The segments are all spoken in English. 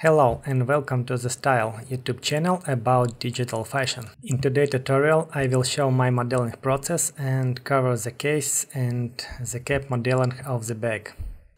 Hello and welcome to the Styllle YouTube channel about digital fashion. In today's tutorial I will show my modeling process and cover the case and the cap modeling of the bag.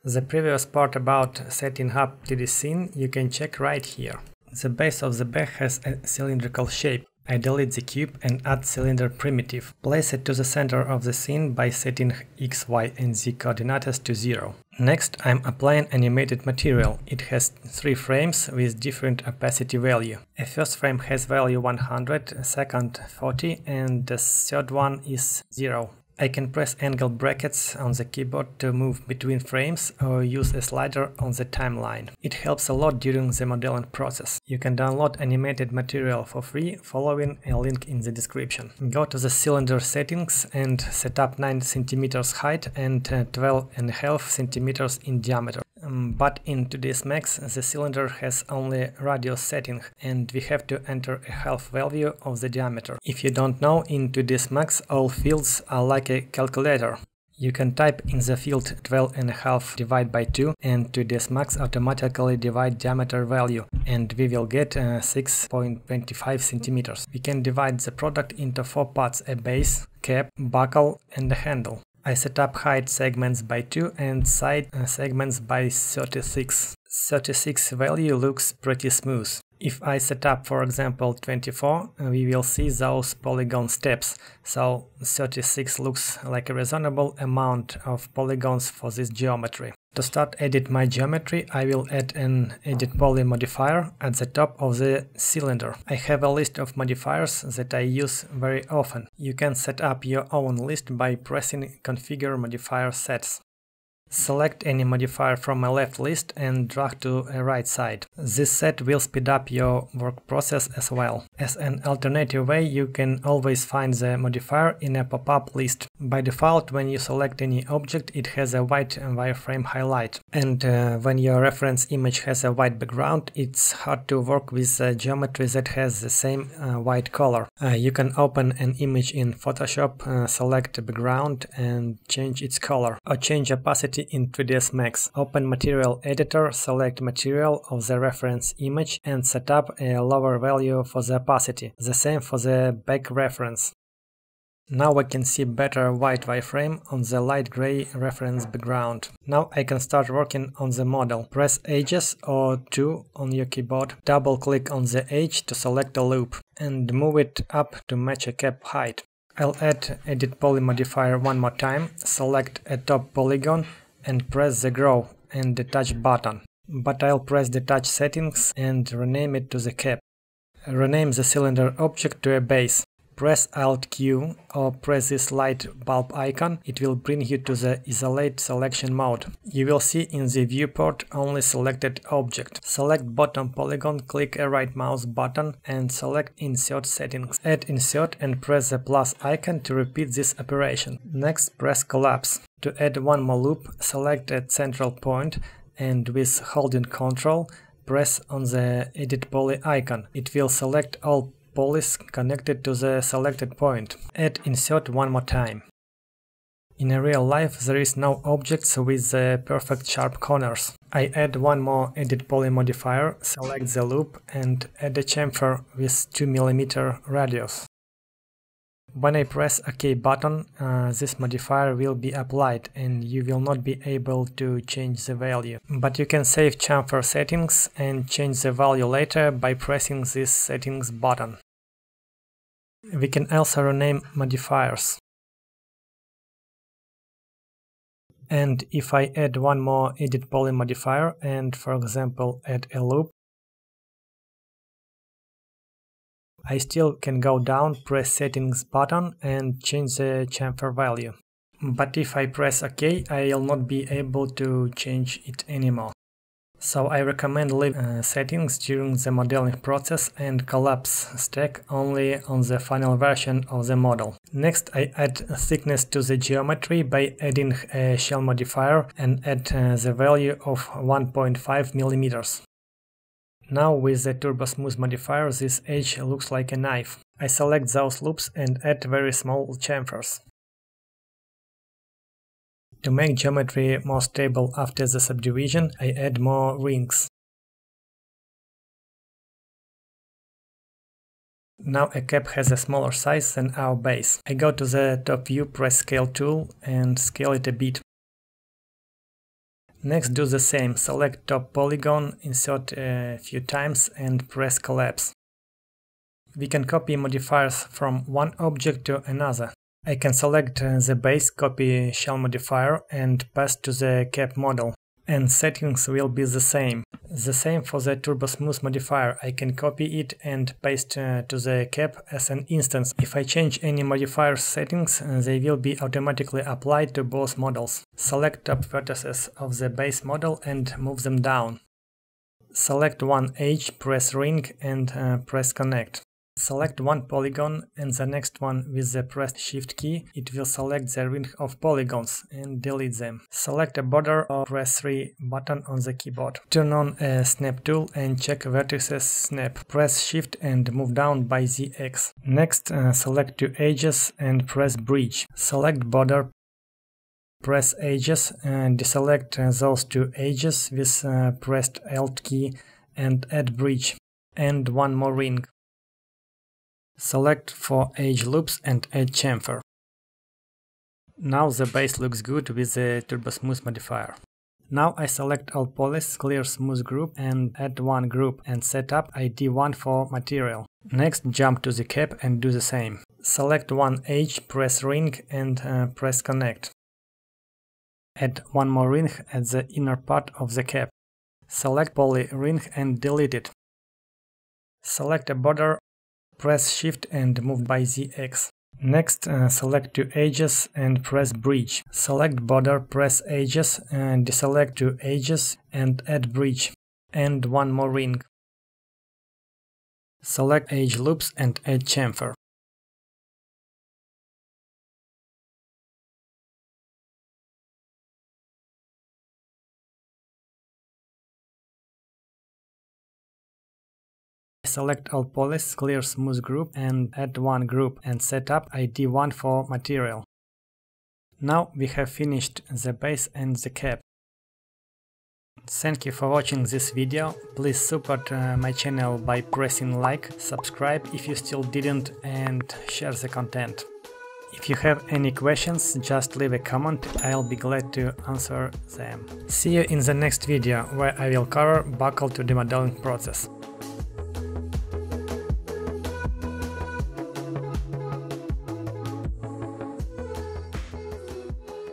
The previous part about setting up 3D scene you can check right here. The base of the bag has a cylindrical shape I delete the cube and add cylinder primitive. Place it to the center of the scene by setting x, y and z coordinates to 0. Next I'm applying animated material. It has three frames with different opacity value. A first frame has value 100, second 40 and the third one is 0. I can press angle brackets on the keyboard to move between frames or use a slider on the timeline. It helps a lot during the modeling process. You can download animated material for free following a link in the description. Go to the cylinder settings and set up 9 cm height and uh, 12.5 cm in diameter. But in 3ds Max the cylinder has only radius setting and we have to enter a half value of the diameter. If you don't know, into 3ds Max all fields are like a calculator. You can type in the field 12.5 divide by 2 and 3ds Max automatically divide diameter value and we will get uh, 6.25 centimeters. We can divide the product into four parts, a base, cap, buckle and a handle. I set up height segments by 2 and side uh, segments by 36. 36 value looks pretty smooth. If I set up for example 24, uh, we will see those polygon steps, so 36 looks like a reasonable amount of polygons for this geometry. To start edit my geometry, I will add an edit poly modifier at the top of the cylinder. I have a list of modifiers that I use very often. You can set up your own list by pressing configure modifier sets. Select any modifier from a left list and drag to a right side. This set will speed up your work process as well. As an alternative way, you can always find the modifier in a pop-up list. By default, when you select any object, it has a white wireframe highlight. And uh, when your reference image has a white background, it's hard to work with a geometry that has the same uh, white color. Uh, you can open an image in Photoshop, uh, select background and change its color, or change opacity in 3ds Max. Open Material Editor, select material of the reference image and set up a lower value for the opacity. The same for the back reference. Now I can see better white wireframe on the light gray reference background. Now I can start working on the model. Press Edges or 2 on your keyboard. Double click on the edge to select a loop and move it up to match a cap height. I'll add Edit Poly modifier one more time, select a top polygon and press the Grow and Detach button. But I'll press Detach settings and rename it to the cap. Rename the cylinder object to a base. Press Alt Q or press this light bulb icon, it will bring you to the Isolate selection mode. You will see in the viewport only selected object. Select bottom polygon, click a right mouse button and select Insert settings. Add Insert and press the plus icon to repeat this operation. Next press Collapse. To add one more loop, select a central point and with holding Ctrl, press on the Edit Poly icon. It will select all polys connected to the selected point. Add insert one more time. In real life there is no objects with the perfect sharp corners. I add one more edit poly modifier, select the loop and add a chamfer with 2mm radius. When I press OK button, uh, this modifier will be applied and you will not be able to change the value. But you can save chamfer settings and change the value later by pressing this settings button. We can also rename modifiers. And if I add one more edit poly modifier and for example add a loop, I still can go down, press settings button and change the chamfer value. But if I press OK, I'll not be able to change it anymore. So I recommend leave uh, settings during the modeling process and collapse stack only on the final version of the model. Next I add thickness to the geometry by adding a shell modifier and add uh, the value of 1.5 millimeters. Now with the Turbo Smooth modifier this edge looks like a knife. I select those loops and add very small chamfers. To make geometry more stable after the subdivision, I add more rings. Now a cap has a smaller size than our base. I go to the top view, press scale tool and scale it a bit. Next do the same, select top polygon, insert a few times and press collapse. We can copy modifiers from one object to another. I can select uh, the base copy shell modifier and pass to the cap model and settings will be the same. The same for the Turbo Smooth modifier, I can copy it and paste uh, to the cap as an instance. If I change any modifier settings, uh, they will be automatically applied to both models. Select top vertices of the base model and move them down. Select one edge, press ring and uh, press connect. Select one polygon and the next one with the pressed shift key, it will select the ring of polygons and delete them. Select a border or press 3 button on the keyboard. Turn on a snap tool and check vertices snap. Press shift and move down by the X. Next uh, select two edges and press bridge. Select border, press edges and deselect uh, those two edges with uh, pressed Alt key and add bridge and one more ring. Select four edge loops and add chamfer. Now the base looks good with the Turbo Smooth modifier. Now I select all polys, clear smooth group and add one group and set up ID1 for material. Next jump to the cap and do the same. Select one edge, press ring and uh, press connect. Add one more ring at the inner part of the cap. Select poly ring and delete it. Select a border Press Shift and move by the X. Next, uh, select two edges and press bridge. Select border, press edges and deselect two edges and add bridge. And one more ring. Select edge loops and add chamfer. Select all polys, clear smooth group and add one group and set up ID1 for material. Now we have finished the base and the cap. Thank you for watching this video, please support uh, my channel by pressing like, subscribe if you still didn't and share the content. If you have any questions, just leave a comment, I'll be glad to answer them. See you in the next video, where I will cover buckle 3D modeling process.